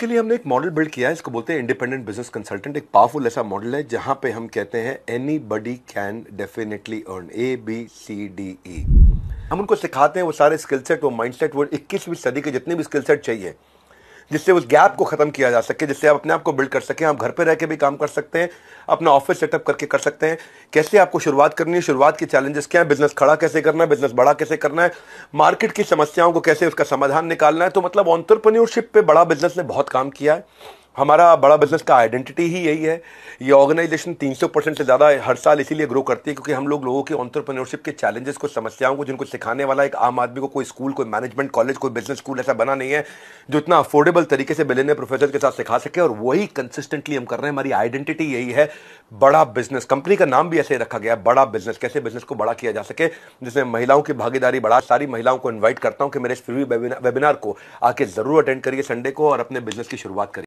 के लिए हमने एक मॉडल बिल्ड किया है, इसको बोलते हैं इंडिपेंडेंट बिज़नेस कंसल्टेंट एक पावरफुल ऐसा मॉडल है, जहाँ पे हम कहते हैं anybody can definitely earn A B C D E हम उनको सिखाते हैं, वो सारे स्किल सेट वो माइंड सेट वो इक्कीसवीं सदी के जितने भी स्किल सेट चाहिए। जिससे उस गैप को खत्म किया जा सके, जिससे आप अपने आप को बिल्ड कर सकें, आप घर पर रह के भी काम कर सकते हैं, अपना ऑफ़िस सेटअप करके कर सकते हैं। कैसे आपको शुरुआत करनी है? शुरुआत के चैलेंजेस क्या है? बिज़नेस खड़ा कैसे करना है? बिज़नेस बड़ा कैसे करना है? मार्केट की समस्याओं को कैसे उसका समाधान निकालना है? तो मतलब ऑन्टरप्रन्योरशिप पे बड़ा बिज़नेस ने बहुत काम किया है। हमारा बड़ा बिज़नेस का आइडेंटिटी ही यही है। ये ऑर्गेनाइजेशन 300 परसेंट से ज़्यादा हर साल इसीलिए ग्रो करती है क्योंकि हम लोग लोगों के ऑन्टरप्रनोरशिप के चैलेंजेस को समस्याओं को, जिनको सिखाने वाला एक आम आदमी को कोई स्कूल कोई मैनेजमेंट कॉलेज कोई बिज़नेस स्कूल ऐसा बना नहीं है, जो इतना अफोर्डेबल तरीके से बिलेने प्रोफेसर के साथ सिखा सके और वही कंसिस्टेंटली हम कर रहे हैं। हमारी आइडेंटिटी यही है। बड़ा बिज़नेस कंपनी का नाम भी ऐसे रखा गया है, बड़ा बिज़नेस कैसे बिज़नेस को बड़ा किया जा सके, जिसमें महिलाओं की भागीदारी बढ़ा। सारी महिलाओं को इन्वाइट करता हूँ कि मेरे इस फ्री वेबिनार को आके ज़रूर अटेंड करिए संडे को और अपने बिज़नेस की शुरुआत करिए।